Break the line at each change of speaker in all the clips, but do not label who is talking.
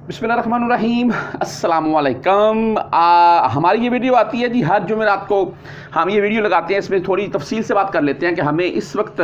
अस्सलाम वालेकुम हमारी ये वीडियो आती है जी हर जुमेरात को। हम ये वीडियो लगाते हैं, इसमें थोड़ी तफसील से बात कर लेते हैं कि हमें इस वक्त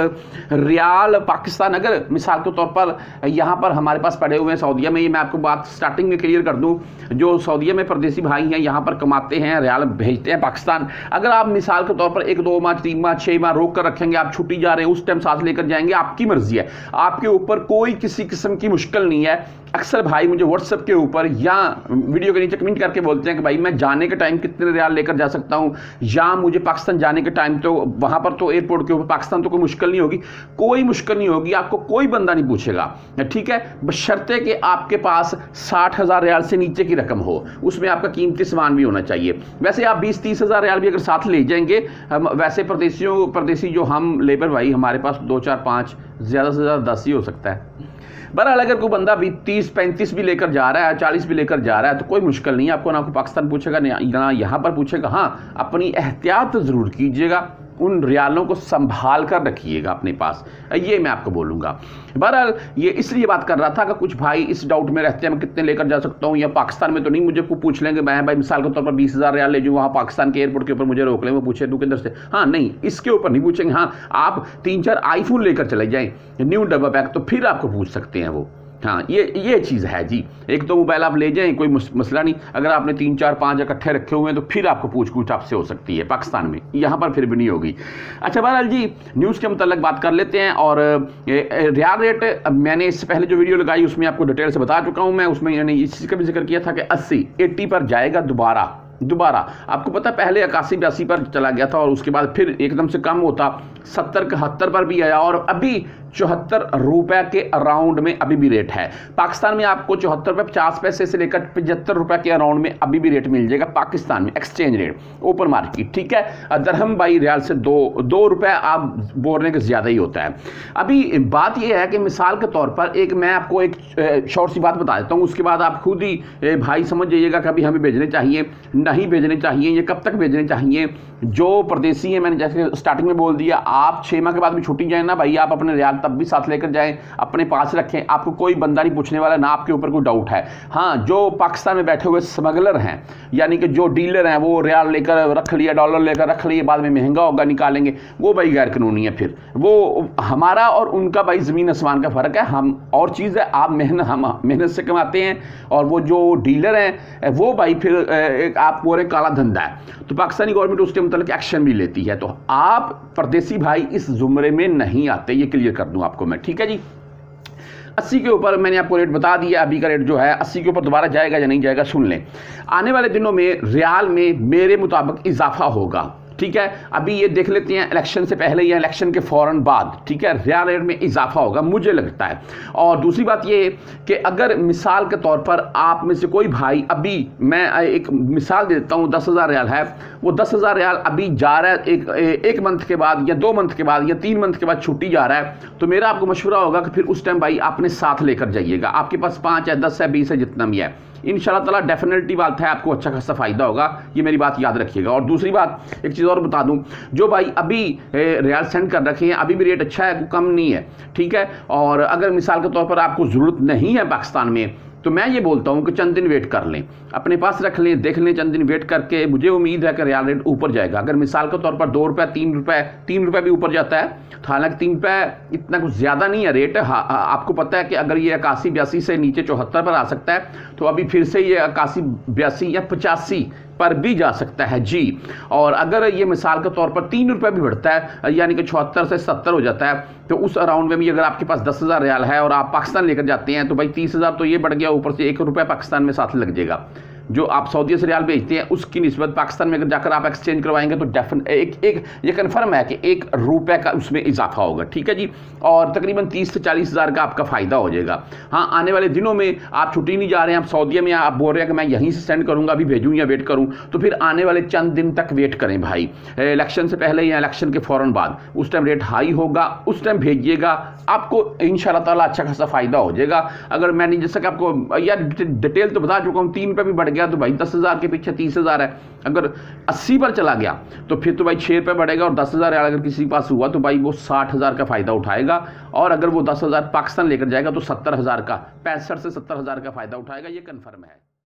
रियाल पाकिस्तान, अगर मिसाल के तौर पर यहाँ पर हमारे पास पड़े हुए हैं सऊदीया में, ये मैं आपको बात स्टार्टिंग में क्लियर कर दूँ, जो सऊदीया में परदेसी भाई हैं, यहाँ पर कमाते हैं, रियाल भेजते हैं पाकिस्तान। अगर आप मिसाल के तौर पर एक, दो माह, तीन माह छः माह रोक कर रखेंगे, आप छुट्टी जा रहे हैं, उस टाइम साथ लेकर जाएँगे, आपकी मर्ज़ी है। आपके ऊपर कोई किसी किस्म की मुश्किल नहीं है। अक्सर भाई मुझे व्हाट्सएप के ऊपर या वीडियो के नीचे कमेंट करके बोलते हैं कि भाई, मैं जाने के टाइम कितने रियाल लेकर जा सकता हूँ? या मुझे पाकिस्तान जाने के टाइम तो वहाँ पर तो एयरपोर्ट के ऊपर पाकिस्तान तो कोई मुश्किल नहीं होगी। कोई मुश्किल नहीं होगी, आपको कोई बंदा नहीं पूछेगा। ठीक है? बशर्ते कि आपके पास साठ हज़ार रियाल से नीचे की रकम हो। उसमें आपका कीमती सामान भी होना चाहिए। वैसे आप बीस, तीस हज़ार रियाल भी अगर साथ ले जाएँगे, हम वैसे परदेशियों, परदेशी जो हम लेबर भाई, हमारे पास दो, चार, पाँच, ज़्यादा से ज़्यादा दस ही हो सकता है। बहरहाल, अगर कोई बंदा भी तीस, पैंतीस भी लेकर जा रहा है, चालीस भी लेकर जा रहा है तो कोई मुश्किल नहीं है। आपको ना आपको पाकिस्तान पूछेगा, ना यहाँ पर पूछेगा। हाँ अपनी एहतियात ज़रूर कीजिएगा। उन रियालों को संभाल कर रखिएगा अपने पास। ये मैं आपको बोलूँगा। बहरहाल, ये इसलिए बात कर रहा था कि कुछ भाई इस डाउट में रहते हैं, मैं कितने लेकर जा सकता हूँ या पाकिस्तान में तो नहीं, मुझे पूछ लेंगे, मैं भाई मिसाल के तौर पर बीस हज़ार रियाल ले जो वहाँ पाकिस्तान के एयरपोर्ट के ऊपर मुझे रोक लें वो पूछे, तू किधर से? हाँ नहीं, इसके ऊपर नहीं पूछेंगे। हाँ आप तीन चार आईफोन लेकर चले जाएँ, न्यू डब्बा पैक तो फिर आपको पूछ सकते हैं वो। हाँ ये ये चीज़ है जी। एक तो मोबाइल आप ले जाएँ, कोई मसला नहीं। अगर आपने तीन, चार, पाँच इकट्ठे रखे हुए हैं तो फिर आपको पूछ पूछ आपसे हो सकती है, पाकिस्तान में। यहाँ पर फिर भी नहीं होगी। अच्छा बहरहाल जी, न्यूज़ के मतलब बात कर लेते हैं, और रियाल रेट मैंने इससे पहले जो वीडियो लगाई, उसमें आपको डिटेल से बता चुका हूँ मैं, उसमें इस चीज़ का भी ज़िक्र किया था कि अस्सी, एट्टी पर जाएगा दोबारा। दोबारा। आपको पता है, पहले इक्यासी बयासी पर चला गया था और उसके बाद फिर एकदम से कम होता। सत्तर इकहत्तर पर भी आया और अभी चौहत्तर रुपए के अराउंड में अभी भी रेट है। पाकिस्तान में आपको चौहत्तर रुपये पचास पैसे से लेकर पचहत्तर रुपए के अराउंड में अभी भी रेट मिल जाएगा पाकिस्तान में एक्सचेंज रेट ओपन मार्केट ठीक है? दरहम बाई रियाल से दो दो रुपए आप बोलने के ज़्यादा ही होता है। अभी बात यह है कि मिसाल के तौर पर एक मैं आपको एक शॉर्ट सी बात बता देता हूँ, उसके बाद आप खुद ही भाई समझ जाइएगा कि अभी हमें भेजने चाहिए। नहीं भेजने चाहिए ये कब तक भेजने चाहिए? जो प्रदेशी है, मैंने जैसे स्टार्टिंग में बोल दिया, आप छः माह के बाद भी छुट्टी जाए ना भाई, आप अपने रियाल तब भी साथ लेकर जाएँ, अपने पास रखें, आपको कोई बंदा नहीं पूछने वाला, ना आपके ऊपर कोई डाउट है। हाँ जो पाकिस्तान में बैठे हुए स्मगलर हैं, यानी कि जो डीलर हैं, वो रियाल लेकर रख लिया डॉलर लेकर रख लिए, बाद में महँगा होगा, निकालेंगे, वो भाई गैर कानूनी है फिर। वो हमारा और उनका भाई ज़मीन आसमान का फ़र्क है, हम और चीज़ है, आप मेहनत हम मेहनत से कमाते हैं, और वो जो डीलर हैं, वो भाई फिर एक आप पूरे काला धंधा है। तो पाकिस्तानी गवर्नमेंट उसके मतलब एक्शन भी लेती है। तो आप परदेसी भाई इस जुमरे में नहीं आते, ये क्लियर कर दूँ आपको मैं, ठीक है जी? अस्सी के ऊपर मैंने आपको रेट बता दिया, अभी का रेट जो है, अस्सी के ऊपर दोबारा जाएगा या नहीं जाएगा, सुन लें। आने वाले दिनों में, रियाल में मेरे मुताबिक इजाफा होगा। ठीक है? अभी ये देख लेते हैं इलेक्शन से पहले या इलेक्शन के फ़ौरन बाद, ठीक है? रियाल रेट में इजाफा होगा, मुझे लगता है। और दूसरी बात ये कि अगर मिसाल के तौर पर आप में से कोई भाई अभी मैं एक मिसाल दे देता हूँ, दस हज़ार रियाल है। वो दस हज़ार रियाल अभी जा रहा है, एक एक मंथ के बाद या दो मंथ के बाद या तीन मंथ के बाद छुट्टी जा रहा है तो मेरा आपको मशवरा होगा कि फिर उस टाइम भाई आपने साथ लेकर जाइएगा। आपके पास पाँच है, दस है, बीस है, जितना भी है। इन ताला डेफिनेटली बात है, आपको अच्छा खासा फ़ायदा होगा, ये मेरी बात याद रखिएगा। और दूसरी बात, एक चीज़ और बता दूँ, जो भाई अभी रियाल सेंड कर रखे हैं, अभी भी रेट अच्छा है कम नहीं है, ठीक है? और अगर मिसाल के तौर पर आपको ज़रूरत नहीं है पाकिस्तान में तो मैं ये बोलता हूँ कि चंद दिन वेट कर लें। अपने पास रख लें देख लें चंद दिन वेट करके। मुझे उम्मीद है कि रियाल रेट ऊपर जाएगा। अगर मिसाल के तौर पर दो रुपये तीन रुपये तीन रुपये भी ऊपर जाता है तो हालाँकि तीन रुपये इतना कुछ ज़्यादा नहीं है रेट हाँ, आपको पता है कि अगर ये इक्यासी बयासी से नीचे चौहत्तर पर आ सकता है तो अभी फिर से ये इक्यासी बयासी या पचासी पर भी जा सकता है। जी। और अगर ये मिसाल के तौर पर तीन रुपये भी बढ़ता है, यानी कि चौहत्तर से सत्तर हो जाता है तो उस अराउंड में भी अगर आपके पास दस हज़ार रियाल है और आप पाकिस्तान लेकर जाते हैं तो भाई तीस हज़ार तो ये बढ़ गया, ऊपर से एक रुपया पाकिस्तान में साथ लग जाएगा। जो आप सऊदी से रियाल भेजते हैं, उसकी नस्बत पाकिस्तान में अगर जाकर आप एक्सचेंज करवाएँगे तो डेफिन एक एक, ये कन्फर्म है कि एक रुपये का उसमें इजाफा होगा, ठीक है जी? और तकरीबन तीस से चालीस हज़ार का आपका फ़ायदा हो जाएगा। हाँ आने वाले दिनों में आप छुट्टी नहीं जा रहे हैं, आप सऊदीया में आप बोल रहे हैं कि मैं यहीं से सेंड करूँगा, अभी भेजूँ या वेट करूँ तो फिर आने वाले चंद दिन तक वेट करें भाई। इलेक्शन से पहले या इलेक्शन के फ़ौरन बाद। उस टाइम रेट हाई होगा, उस टाइम भेजिएगा, आपको इन ताला अच्छा खासा फ़ायदा हो जाएगा। अगर मैंने जैसा कि आपको, यार डिटेल तो बता चुका हूँ, तीन रुपये भी बढ़ गया तो भाई दस हज़ार के पीछे तीस हज़ार है। अगर अस्सी पर चला गया तो फिर तो भाई छः रुपये बढ़ेगा और दस हज़ार अगर किसी के पास हुआ तो भाई वो साठ हज़ार का फ़ायदा उठाएगा। और अगर वो दस हज़ार पाकिस्तान लेकर जाएगा तो सत्तर हज़ार का, पैंसठ से सत्तर हज़ार का फ़ायदा उठाएगा, ये कन्फर्म है।